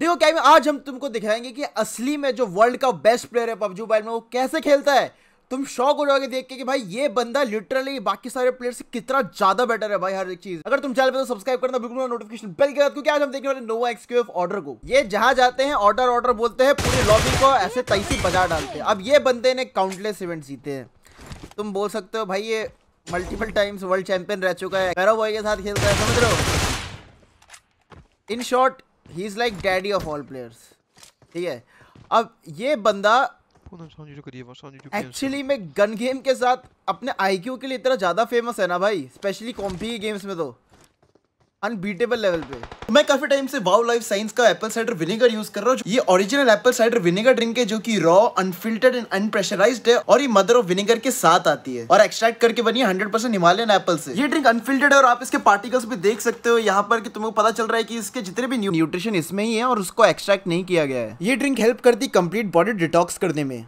देखो क्या आज हम तुमको दिखाएँगे कि असली में जो वर्ल्ड का बेस्ट प्लेयर है पबजी मोबाइल में वो कैसे खेलता है। तुम शौक हो जाओगे देख के कि भाई ये बंदा लिटरली बाकी सारे प्लेयर से कितना ज़्यादा बेटर है भाई हर एक चीज़। अगर तुम चैनल पे तो सब्सक्राइब करना, बिल्कुल नोटिफिकेशन बेल के क्योंकि आज हम देखने वाले नोवा एक्सक्यूएफ ऑर्डर को। ये जहाँ जाते हैं ऑर्डर ऑर्डर बोलते हैं, पूरी लॉबी को ऐसे तैसी बजा डालते हैं। अब ये बंदे ने काउंटलेस इवेंट जीते हैं। तुम बोल सकते हो भाई ये मल्टीपल टाइम्स वर्ल्ड चैंपियन रह चुका है। साथ है, समझ रहे हो? In short he is like daddy of all players ठीक है? अब ये बंदा एक्चुअली में गन गेम के साथ अपने आईक्यू के लिए इतना ज़्यादा फ़ेमस है ना भाई स्पेशली कॉम्पी गेम्स में तो। अनबीटेबल लेवल पे। मैं काफ़ी टाइम से वाव लाइफ साइंस का एप्पल साइडर विनेगर यूज़ कर रहा हूँ ये original apple cider vinegar drink है, जो कि रॉ अनफिल्टर्ड एंड अनप्रेशराइज्ड है, और ये मदर ऑफ़ विनेगर के साथ आती है। और एक्सट्रैक्ट करके बनी है हंड्रेड परसेंट हिमालयन एप्पल से। ये ड्रिंक अनफिल्टर्ड है, और आप इसके पार्टिकल्स भी देख सकते हो, यहाँ पर कि तुम्हें पता चल रहा है कि इसके जितने भी न्यूट्रिशन इसमें ही है, और उसको एक्सट्रैक्ट नहीं किया गया है। ये ड्रिंक हेल्प करती कंप्लीट बॉडी डिटॉक्स करने में।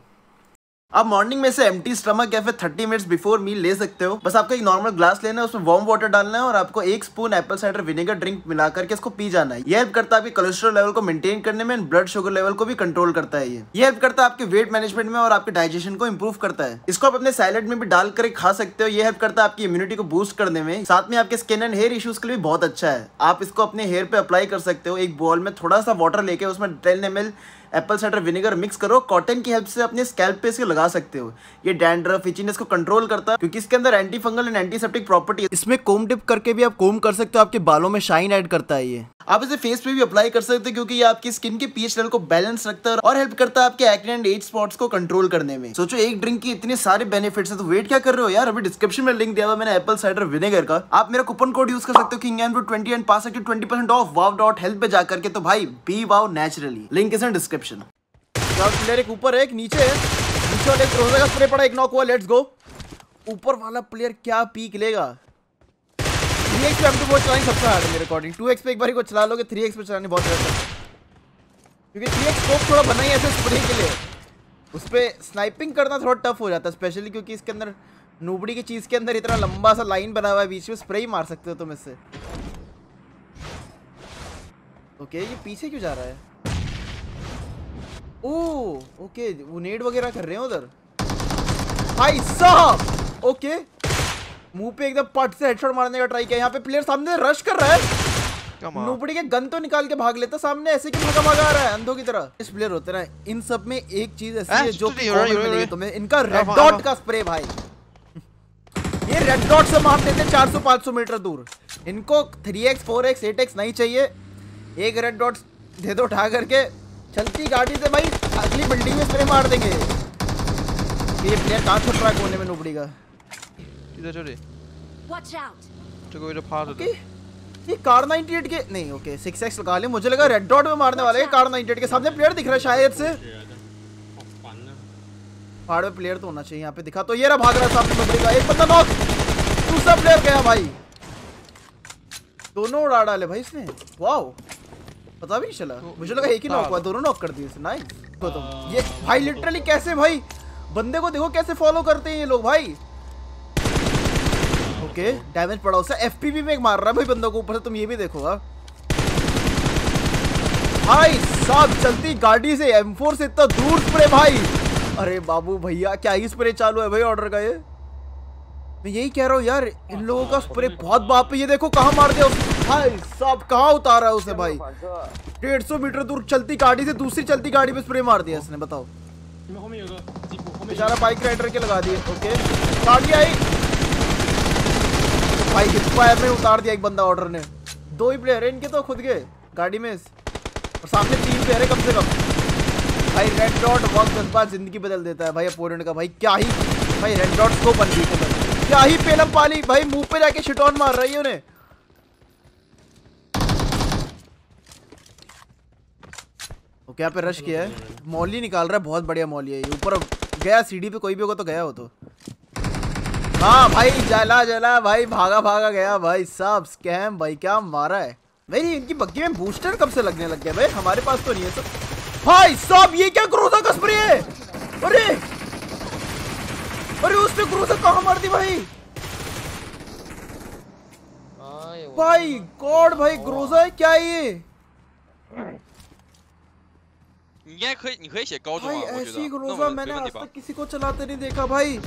आप मॉर्निंग में से एम्प्टी स्टमक या फिर थर्टी मिनट्स बिफोर मील ले सकते हो। बस आपको एक नॉर्मल ग्लास लेना है, उसमें वार्म वाटर डालना है और आपको एक spoon apple cider vinegar drink मिला करके इसको पी जाना है। ये हेल्प करता है आपके कोलेस्ट्रॉल लेवल को मेंटेन करने में ब्लड शुगर लेवल को भी कंट्रोल करता है ये। ये हेल्प करता है आपके वेट मैनेजमेंट में और आपके डाइजेशन को इम्प्रूव करता है। इसको आप अपने सैलेड में भी डाल कर खा सकते हो। ये हेल्प करता है आपकी इम्यूनिटी को बूस्ट करने में। साथ में आपके स्किन एंड हेयर इश्यूज़ के लिए बहुत अच्छा है। आप इसको अपने हेयर पे अप्लाई कर सकते हो। एक बॉल में थोड़ा सा वाटर लेके उसमें ten M apple cider vinegar mix करो कॉटन की हेल्प से अपने स्कैल्प पे इसे लगा सकते हो। ये डैंड्रफ इचिनेस को कंट्रोल करता है, क्योंकि इसके अंदर anti fungal and antiseptic property इसमें कोम डिप करके भी आप कोम कर सकते हो, आपके बालों में शाइन ऐड करता है ये। आप इसे फेस पे भी अप्लाई कर सकते हैं क्योंकि ये आपकी स्किन के पीएच लेवल को बैलेंस रखता है और हेल्प करता है आपके एक्ने एंड एज स्पॉट्स को कंट्रोल करने में। सोचो, एक ड्रिंक की इतने सारे बेनिफिट्स है तो वेट क्या कर रहे हो? यार, अभी डिस्क्रिप्शन में लिंक दिया हुआ मैंने एप्पल साइडर विनेगर का। आप मेरा कूपन कोड यूज़ कर सकते हो किंग एंड ट्वेंटी एंड पा twenty percent off wow dot help पे जाकर के। तो भाई B wow naturally link is in description एक ऊपर एक नीचे नीचे वाले का स्प्रे पड़ा, एक नॉक हुआ लेट्स गो ऊपर वाला प्लेयर क्या पीक लेगा? थ्री एक्स पे हमको बहुत चलानी सबसे हार्ड है मेरे अकॉर्डिंग टू एक्स पे एक बार को चला लोगे थ्री एक्स पे चलानी बहुत है। क्योंकि थ्री एक्स स्कोप थोड़ा बना ही ऐसे स्प्रे के लिए। उस पर स्नाइपिंग करना थोड़ा टफ हो जाता है स्पेशली क्योंकि इसके अंदर नूबड़ी की चीज़ के अंदर इतना लंबा सा लाइन बना हुआ है, बीच में स्प्रे ही मार सकते हो तुम इससे। ओके ये पीछे क्यों जा रहा है? ओ ओके वो नेड वगैरह कर रहे हैं उधर। भाई साहब! ओके मुँह पे एकदम पट से हेडशॉट मारने का ट्राई किया। यहाँ पे प्लेयर सामने रश कर रहा है। नोबड़ी के गन तो निकाल के भाग लेता सामने ऐसे कि भागा भागा आ रहा है अंधों की तरह। इस प्लेयर होते ना इन सब में एक चीज़ ऐसी है जो तुम्हें इनका रेड डॉट का स्प्रे भाई। ये रेड डॉट से मार देते 400-500 मीटर दूर। इनको 3x 4x 8x नहीं चाहिए। एक रेड डॉट दे दो उठा करके। चलती गाड़ी से भाई अगली बिल्डिंग में स्प्रे मार देंगे। ये प्लेयर कहाँ छुट रहा है कोने में नोबड़ी का? इधर चले वॉच आउट तो कोई तो फाड़ दे ये कार 98 के नहीं ओके 6x लगा ले। मुझे लगा रेड डॉट में मारने वाले हैं। कार 98 के सामने प्लेयर दिख रहा है शायद से। पहाड़ पे प्लेयर तो होना चाहिए यहाँ पे। दिखा तो ये रहा भाग रहा है सामने नोबड़ी का। एक बंदा नॉक दूसरा प्लेयर गया भाई। दोनों उड़ा डाले भाई इसने। वाओ पता भी नहीं चला। तो मुझे लगा एक ही नॉक हुआ दोनों नॉक कर दिए नाइस तो तुम ये भाई लिटरली कैसे भाई? बंदे को देखो कैसे फॉलो करते हैं ये लोग भाई। ओके डैमेज पड़ा। उसे एफपीवी में मार रहा है भाई बंदों को ऊपर से, तुम ये भी देखो। भाई साहब चलती गाड़ी से M4 से इतना दूर स्प्रे भाई। अरे बाबू भैया, क्या ही स्प्रे चालू है भाई ऑर्डर का ये? मैं यही कह रहा हूँ यार, इन लोगों का स्प्रे बहुत बाप ये देखो कहाँ मार दिया भाई साहब, कहाँ उतारा है उसे भाई? डेढ़ सौ मीटर दूर चलती गाड़ी से दूसरी चलती गाड़ी पे स्प्रे मार दिया इसने, बताओ। बेचारा बाइक राइडर के लगा दिए ओके गाड़ी आई। भाई हिस्पायर में उतार दिया एक बंदा ऑर्डर ने? दो ही प्लेयर है इनके तो खुद के। गाड़ी में और सामने तीन प्लेयर है कम से कम। भाई रेड डॉट वक्त दस बार ज़िंदगी बदल देता है भाई अपोनेंट का। भाई, क्या ही भाई रेड डॉट को बन गई क्या ही पेलम पाली। भाई, मुँह पे जाके शिटॉन मार रही है उन्हें। ओके यहाँ पे रश किया है? मौली निकाल रहा है, बहुत बढ़िया मौली है ऊपर गया सीढ़ी पे कोई भी होगा तो गया हो तो। हाँ भाई जला जला भाई भागा भागा गया भाई साहब स्कैम भाई क्या मारा है भाई इनकी बग्गी में बूस्टर कब से लगने लग गया भाई हमारे पास तो नहीं है सब भाई साहब ये क्या क्रोजा का स्प्रे है अरे अरे उसने क्रूजर कहाँ मार दी भाई भाई गॉड भाई ग्रोजा है क्या ये 你应该可以，你可以写高中 भाई 啊，我觉 ऐसी 得。那 ग्रोजा 我没 मैंने 问 आज 题吧 तक？किसी को चलाते नहीं देखा भाई 又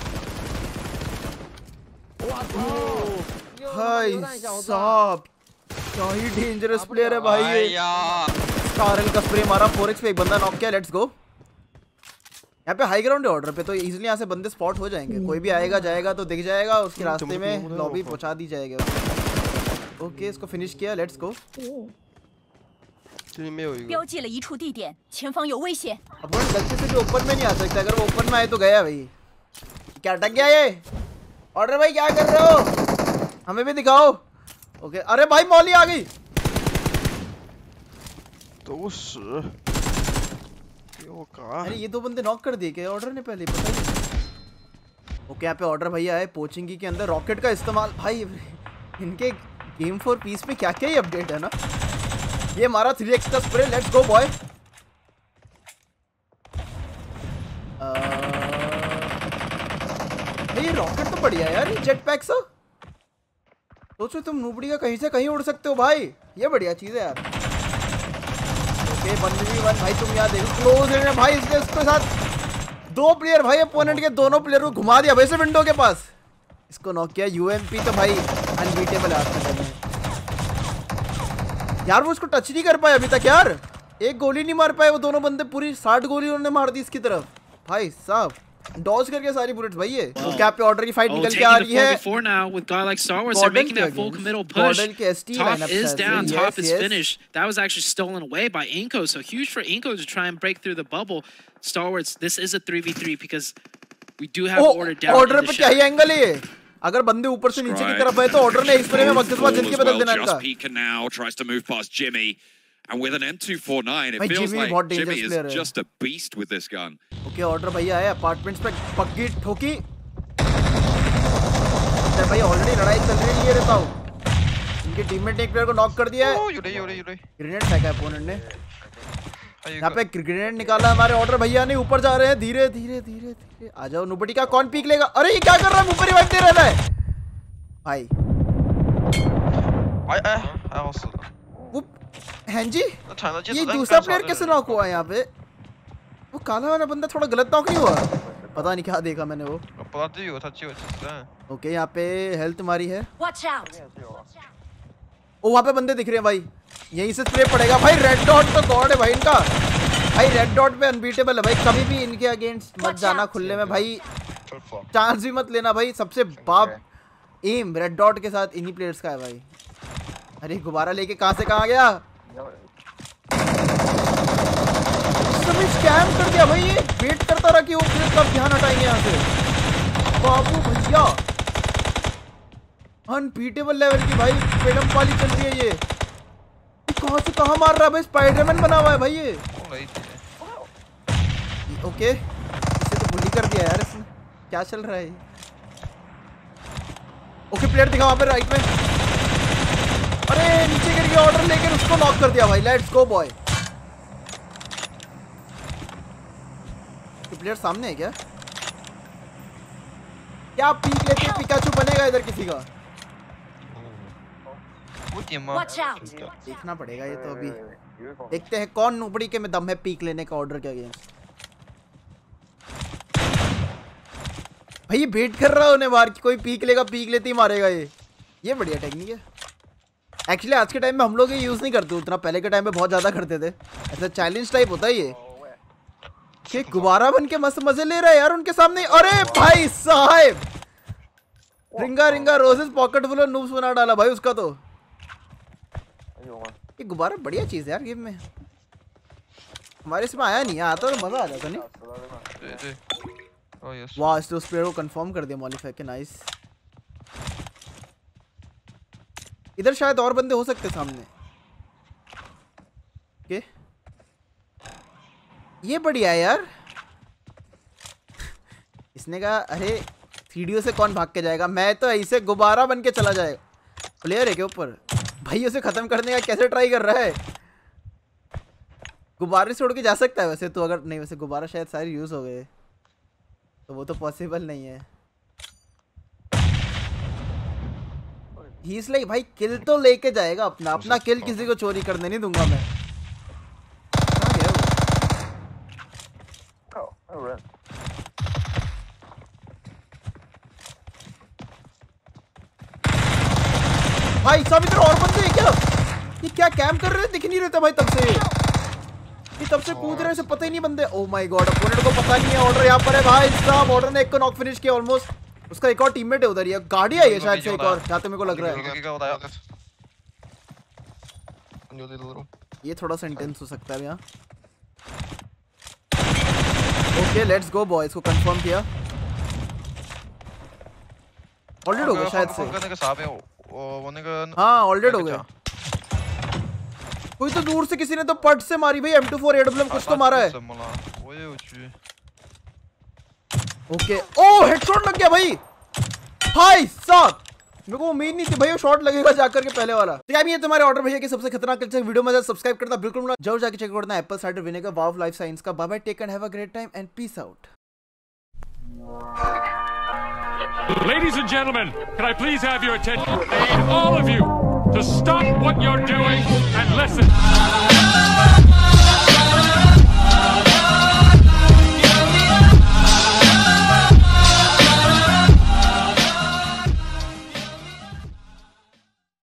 भाई 榴弹小子， साहब क्या ही डेंजरस प्लेयर है भाई 哎 ये 呀， स्कारल का स्प्रे मारा 4x पे एक बंदा नॉक किया लेट्स गो यहाँ पे हाई ग्राउंड है ऑर्डर पे तो इजीली यहाँ से बंदे स्पॉट हो जाएंगे कोई भी आएगा जाएगा तो दिख जाएगा उसके रास्ते में लॉबी पहुंचा दी जाएगी ओके इसको फिनिश किया लेट्स गो 这里没有一个标记了一处地点，前方有危险。 अपन गलती से भी ओपन में नहीं आ सकता अगर वो ओपन में आए तो गया भाई क्या अटक गया ये ऑर्डर भाई क्या कर रहे हो? हमें भी दिखाओ। ओके अरे भाई मौली आ गई। तो उस अरे ये दो बंदे नॉक कर दिए क्या? ऑर्डर ने पहले पता नहीं। ओके यहाँ पे ऑर्डर भैया है पोचिंगी के अंदर रॉकेट का इस्तेमाल। भाई इनके गेम फॉर पीस में क्या क्या ही अपडेट है ना? ये हमारा थ्री एक्स का स्प्रे लेट्स गो बॉय ये रॉकेट तो बढ़िया यार, ये जेट पैक सा सोचो तुम नूबड़ी का कहीं से कहीं उड़ सकते हो भाई। ये बढ़िया चीज़ है यार। ओके, वन भाई, तुम यहाँ देखो क्लोज है भाई इसने उसके साथ दो प्लेयर भाई अपोनेंट के दोनों प्लेयर को घुमा दिया, वैसे विंडो के पास। इसको नॉक किया यूएमपी तो भाई अनबीटेबल है यार, वो टच नहीं कर पाए अभी तक यार। एक गोली नहीं मार पाए वो दोनों बंदे, पूरी साठ गोली उन्होंने मार दी इसकी तरफ़। भाई साहब। डॉज करके सारी बुलेट्स भाई ये। Wow. कैप पे ऑर्डर की फाइट निकल के आ रही है। For now with god like Star Wars are making that full committal push top is down top is finish that was actually stolen away by Inko so huge for Inko to try and break through the bubble Star Wars this is a 3v3 because we do have order down order पे क्या ही angle है अगर बंदे ऊपर से नीचे की तरफ़ आए तो ऑर्डर ने इस प्ले में मक्कत बदल देना था And with an M249, it feels Jimmy like Jimmy is just a beast with this gun. Okay, order भैया है अपार्टमेंट्स पे पग्गी ठोकी। तो भाई ऑलरेडी लड़ाई चल रही है रहता हूँ इनके टीममेट ने एक प्लेयर को नॉक कर दिया है। यूरे यूरे यूरे ग्रेनेड फेंका opponent ने। यहाँ पे ग्रेनेड निकाला हमारे ऑर्डर भैया नहीं ऊपर जा रहे हैं धीरे धीरे धीरे धीरे। आ जाओ नुबटी का कौन पीक लेगा। अरे ये क्या कर रहा है? ऊपर ही वाइप रहना है भाई। भाई आई आई आई हाँ हैं जी ये दूसरा प्लेयर कैसे नॉक हुआ यहाँ पे? वो काला वाला बंदा थोड़ा गलत नॉक नहीं हुआ? पता नहीं क्या देखा मैंने वो। ओके यहाँ पे हेल्थ मारी है। ओ वहाँ पे बंदे दिख रहे हैं भाई। यहीं से स्प्रे पड़ेगा। भाई रेड डॉट तो गॉड है भाई इनका। भाई रेड डॉट पे अनबीटेबल है भाई। कभी भी इनके अगेंस्ट मत जाना खुले में भाई। चांस भी मत लेना भाई। सबसे बाप एम रेड डॉट के साथ इन्हीं प्लेयर्स का है भाई। अरे, गुब्बारा लेके कहा से कहा गया? स्कैम कर दिया भाई ये। वेट करता रहा कि वो फिर कब ध्यान हटाएँगे यहाँ से। बाबू भैया। अनपीटेबल लेवल की भाई पेडम पाली चल रही है ये। कहा से कहा मार रहा है भाई? स्पाइडरमैन बना हुआ है भाई ये। ओके इसे तो बुली कर दिया यार इसने। क्या चल रहा है ओके प्लेयर दिखा वहाँ पर राइट में। अरे नीचे गिर गया ऑर्डर लेकर उसको नॉक कर दिया भाई। लेट्स गो बॉय प्लेयर सामने है क्या? क्या पीक लेके पिकाचू बनेगा इधर किसी का? देखना पड़ेगा ये तो अभी। देखते हैं कौन नुबड़ी के में दम है पीक लेने का ऑर्डर क्या गया भाई ये वेट कर रहा है उन्हें बाहर की कोई पीक लेगा पीक लेते ही मारेगा ये। ये बढ़िया टेक्निक है। एक्चुअली आज के टाइम में हम लोग ये यूज़ नहीं करते उतना। पहले के टाइम में बहुत ज़्यादा करते थे। ऐसा चैलेंज टाइप होता है ये। कि गुब्बारा बन के मस्त मज़े ले रहा है यार उनके सामने। अरे भाई साहब! Ringa ringa roses pocket full और नूब्स बना डाला भाई उसका तो। ये गुब्बारा बढ़िया चीज़ है यार गेम में। हमारे इसमें आया नहीं आता तो मज़ा आ जाता नहीं? Oh, वाह इसने उस प्लेयर को कंफर्म कर दिया मॉलिफाई के नाइस इधर शायद और बंदे हो सकते सामने। ओके ये बढ़िया है यार। इसने कहा, अरे सीढ़ियों से कौन भाग के जाएगा? मैं तो ऐसे गुब्बारा बन के चला जाएगा। प्लेयर है के ऊपर? भाई, उसे खत्म करने का कैसे ट्राई कर रहा है? गुब्बारे से उड़ के जा सकता है वैसे तो अगर नहीं, वैसे गुब्बारा शायद सारे यूज़ हो गए। तो वो तो पॉसिबल नहीं है। ही लाइक भाई किल तो लेके जाएगा अपना। अपना किल किसी को चोरी करने नहीं दूँगा मैं। वो? भाई सब इधर और बंदे हैं क्या? ये क्या कैंप कर रहे हैं? दिख नहीं रहता भाई तब से। ये तब से कूद रहे हैं पता ही नहीं बंदे। ओ माय गॉड अपोनेंट को पता नहीं है ऑर्डर यहाँ पर है। भाई साहब ऑर्डर ने एक को नॉक फिनिश किया ऑलमोस्ट उसका एक और टीममेट है उधर ये गाड़ी आई है शायद से एक और जाते मेरे को लग रहा है। ये थोड़ा सेंटेंस हो सकता है यहाँ ओके लेट्स गो बॉयज़ को कंफर्म किया। ऑलरेडी हो गया शायद से। हाँ ऑलरेडी हो गया कोई तो दूर से किसी ने तो पट से मारी भाई M24 AWM कुछ तो मारा है। ओके। ओ हेडशॉट लग गया भाई। भाई साहब मेरे को उम्मीद नहीं थी भाई वो शॉट लगेगा जाकर के पहले वाला। तो ये तुम्हारे ऑर्डर भैया की सबसे खतरनाक कल्चर वीडियो में सब्सक्राइब करना बिल्कुल ज़रूर जाके चेक करना apple cider vinegar wow life science का। Bye bye take and have a great time and peace out and gentlemen, can I please have your attention? I need all of you to stop what you're doing and listen.